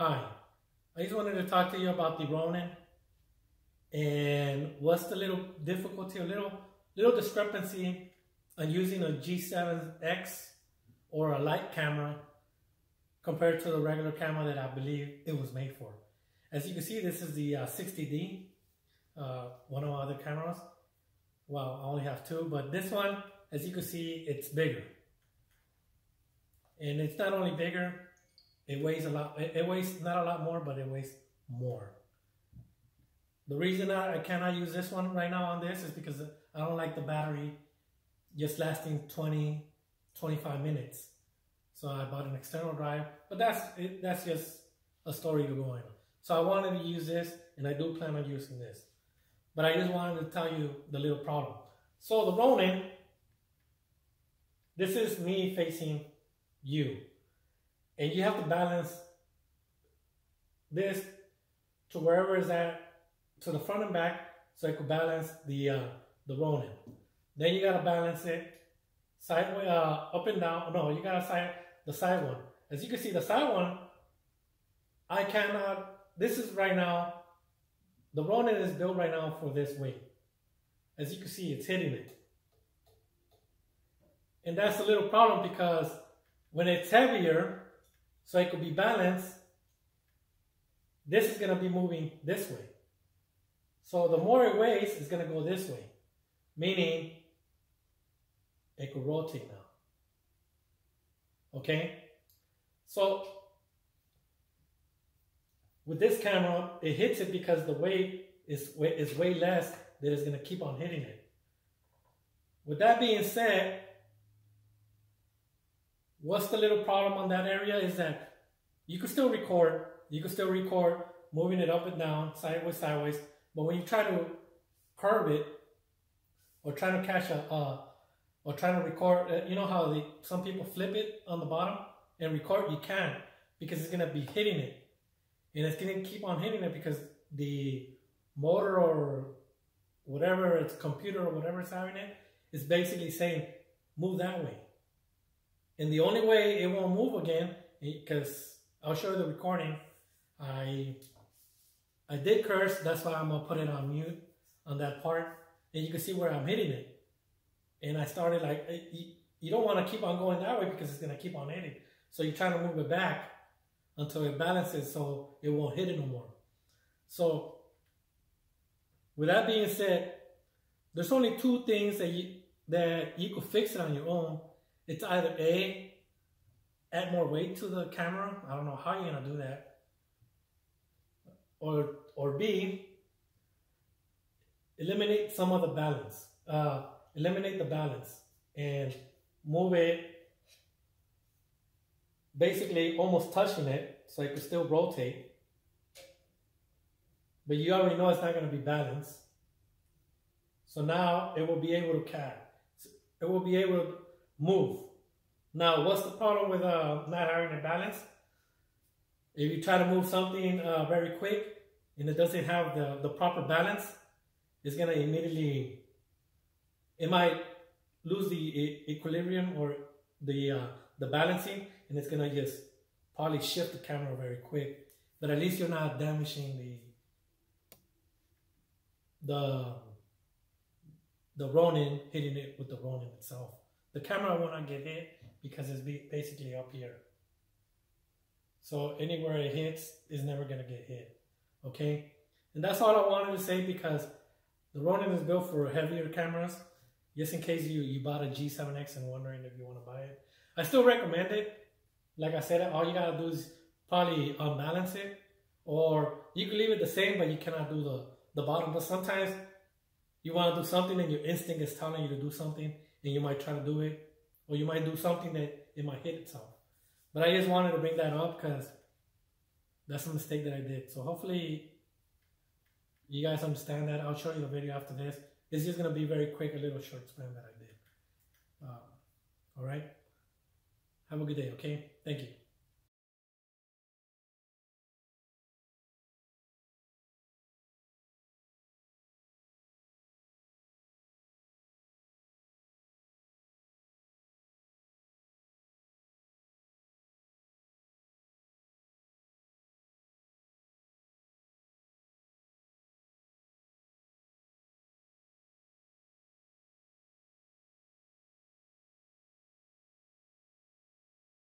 Hi, I just wanted to talk to you about the Ronin and what's the little difficulty, a little little discrepancy on using a G7X or a light camera compared to the regular camera that I believe it was made for. As you can see, this is the uh, 60D, uh, one of my other cameras. Well, I only have two, but this one, as you can see, it's bigger. And it's not only bigger, it weighs a lot. It, weighs not a lot more, but it weighs more. The reason I, I cannot use this one right now on this is because I don't like the battery just lasting 20, 25 minutes. So I bought an external drive, but that's it, that's just a story to go on. So I wanted to use this, and I do plan on using this. But I just wanted to tell you the little problem. So the Ronin, this is me facing you. And you have to balance this to wherever is at, to the front and back, so it could balance the uh, the Ronin. Then you gotta balance it sideways, uh, up and down. No, you gotta side the side one. As you can see, the side one, I cannot. This is right now. The Ronin is built right now for this weight. As you can see, it's hitting it. And that's a little problem because when it's heavier, so it could be balanced, this is going to be moving this way. So the more it weighs, it's going to go this way, meaning it could rotate now. Okay? So with this camera, it hits it because the weight is way, is way less that it's going to keep on hitting it. With that being said, What's the little problem on that area is that you can still record, you can still record moving it up and down, sideways, sideways, but when you try to curve it or try to catch a, uh, or try to record, uh, you know how the, some people flip it on the bottom and record, you can't because it's going to be hitting it. And it's going to keep on hitting it because the motor or whatever, it's computer or whatever is having it, is basically saying, move that way. And the only way it won't move again, because I'll show you the recording, I I did curse, that's why I'm gonna put it on mute on that part. And you can see where I'm hitting it. And I started like, you, you don't wanna keep on going that way because it's gonna keep on hitting. So you try to move it back until it balances so it won't hit it no more. So with that being said, there's only two things that you that you could fix it on your own it's either A, add more weight to the camera. I don't know how you're gonna do that. Or, or B, eliminate some of the balance. Uh, eliminate the balance and move it basically almost touching it so it could still rotate. But you already know it's not going to be balanced. So now it will be able to cat. It will be able to move. Now, what's the problem with uh, not having a balance? If you try to move something uh, very quick and it doesn't have the, the proper balance, it's going to immediately, it might lose the equilibrium or the, uh, the balancing and it's going to just probably shift the camera very quick. But at least you're not damaging the, the, the Ronin, hitting it with the Ronin itself. The camera not get hit because it's basically up here. So anywhere it hits is never going to get hit. Okay? And that's all I wanted to say because the Ronin is built for heavier cameras. Just in case you, you bought a G7X and wondering if you want to buy it. I still recommend it. Like I said, all you got to do is probably unbalance it. Or you can leave it the same, but you cannot do the, the bottom. But sometimes you want to do something and your instinct is telling you to do something and you might try to do it, or you might do something that it might hit itself. But I just wanted to bring that up because that's a mistake that I did. So hopefully you guys understand that. I'll show you the video after this. It's just going to be very quick, a little short span that I did. Um, all right. Have a good day, okay? Thank you.